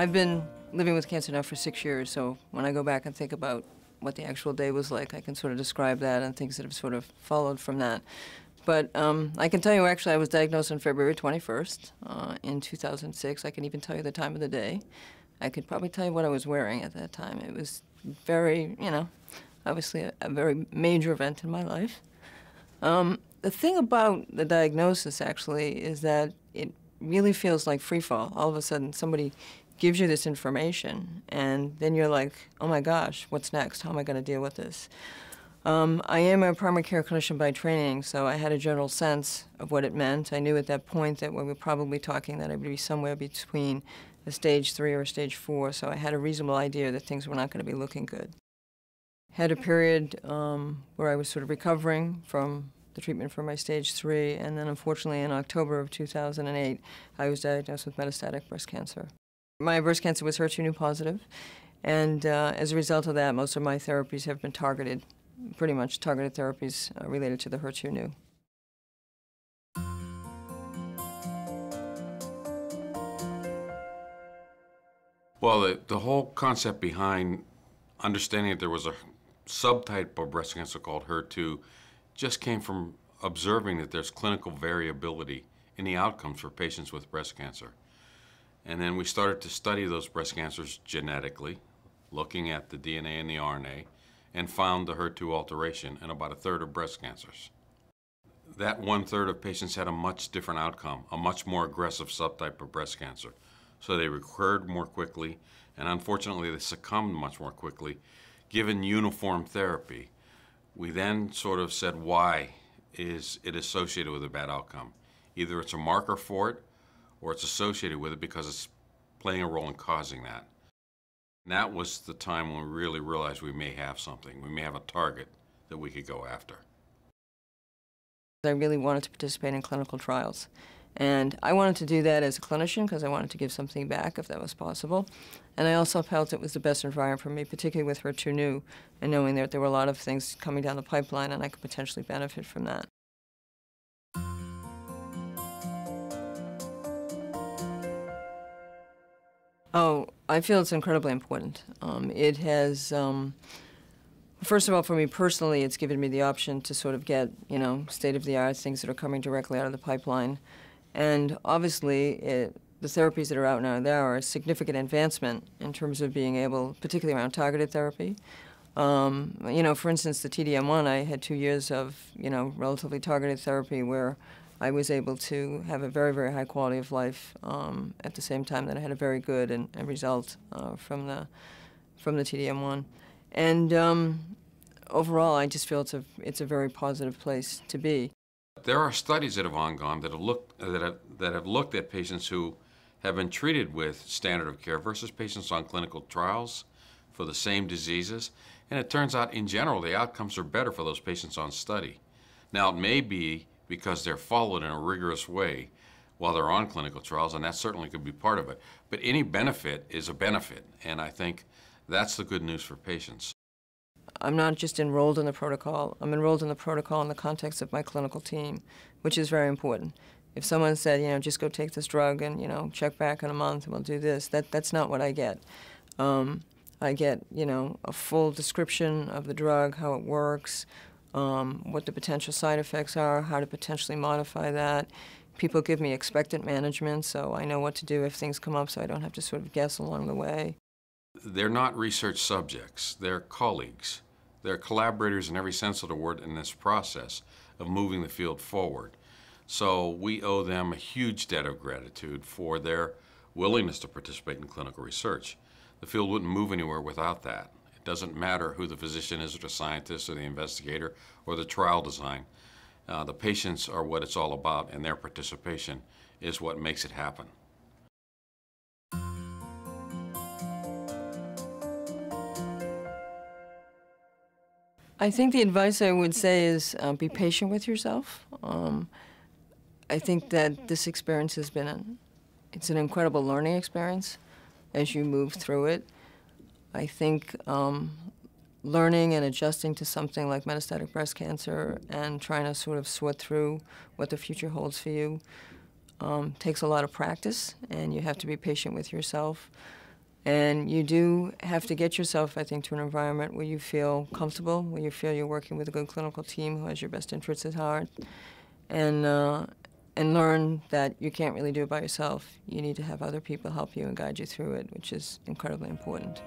I've been living with cancer now for six years, so when I go back and think about what the actual day was like, I can sort of describe that and things that have sort of followed from that. But um, I can tell you, actually, I was diagnosed on February 21st uh, in 2006. I can even tell you the time of the day. I could probably tell you what I was wearing at that time. It was very, you know, obviously a, a very major event in my life. Um, the thing about the diagnosis, actually, is that it really feels like free fall. All of a sudden, somebody gives you this information, and then you're like, oh my gosh, what's next? How am I going to deal with this? Um, I am a primary care clinician by training, so I had a general sense of what it meant. I knew at that point that we were probably talking that I would be somewhere between a stage three or a stage four, so I had a reasonable idea that things were not going to be looking good. Had a period um, where I was sort of recovering from the treatment for my stage three, and then unfortunately in October of 2008, I was diagnosed with metastatic breast cancer. My breast cancer was HER2 neu positive, and uh, as a result of that, most of my therapies have been targeted, pretty much targeted therapies uh, related to the HER2 neu. Well, the, the whole concept behind understanding that there was a subtype of breast cancer called HER2 just came from observing that there's clinical variability in the outcomes for patients with breast cancer. And then we started to study those breast cancers genetically, looking at the DNA and the RNA, and found the HER2 alteration in about a third of breast cancers. That one third of patients had a much different outcome, a much more aggressive subtype of breast cancer. So they recurred more quickly, and unfortunately, they succumbed much more quickly, given uniform therapy. We then sort of said, why is it associated with a bad outcome? Either it's a marker for it, or it's associated with it because it's playing a role in causing that. And that was the time when we really realized we may have something. We may have a target that we could go after. I really wanted to participate in clinical trials. And I wanted to do that as a clinician because I wanted to give something back if that was possible. And I also felt it was the best environment for me, particularly with HER2 neu, and knowing that there were a lot of things coming down the pipeline and I could potentially benefit from that. Oh, I feel it's incredibly important. Um, it has, um, first of all, for me personally, it's given me the option to sort of get, you know, state-of-the-art things that are coming directly out of the pipeline. And obviously, it, the therapies that are out now there are a significant advancement in terms of being able, particularly around targeted therapy. Um, you know, for instance, the TDM1, I had two years of, you know, relatively targeted therapy where I was able to have a very, very high quality of life um, at the same time that I had a very good and, result uh, from the from the TDM1. And um, overall, I just feel it's a it's a very positive place to be. There are studies that have ongoing that have looked that have, that have looked at patients who have been treated with standard of care versus patients on clinical trials for the same diseases. And it turns out, in general, the outcomes are better for those patients on study. Now, it may be because they're followed in a rigorous way while they're on clinical trials, and that certainly could be part of it. But any benefit is a benefit, and I think that's the good news for patients. I'm not just enrolled in the protocol, I'm enrolled in the protocol in the context of my clinical team, which is very important. If someone said, you know, just go take this drug and, you know, check back in a month and we'll do this, that, that's not what I get. Um, I get, you know, a full description of the drug, how it works, um, what the potential side effects are, how to potentially modify that. People give me expectant management, so I know what to do if things come up so I don't have to sort of guess along the way. They're not research subjects, they're colleagues. They're collaborators in every sense of the word in this process of moving the field forward. So we owe them a huge debt of gratitude for their willingness to participate in clinical research. The field wouldn't move anywhere without that. It doesn't matter who the physician is or the scientist or the investigator or the trial design. Uh, the patients are what it's all about and their participation is what makes it happen. I think the advice I would say is uh, be patient with yourself. Um, I think that this experience has been an, it's an incredible learning experience as you move through it. I think um, learning and adjusting to something like metastatic breast cancer and trying to sort of sort through what the future holds for you um, takes a lot of practice, and you have to be patient with yourself. And you do have to get yourself, I think, to an environment where you feel comfortable, where you feel you're working with a good clinical team who has your best interests at heart, and uh, and learn that you can't really do it by yourself. You need to have other people help you and guide you through it, which is incredibly important.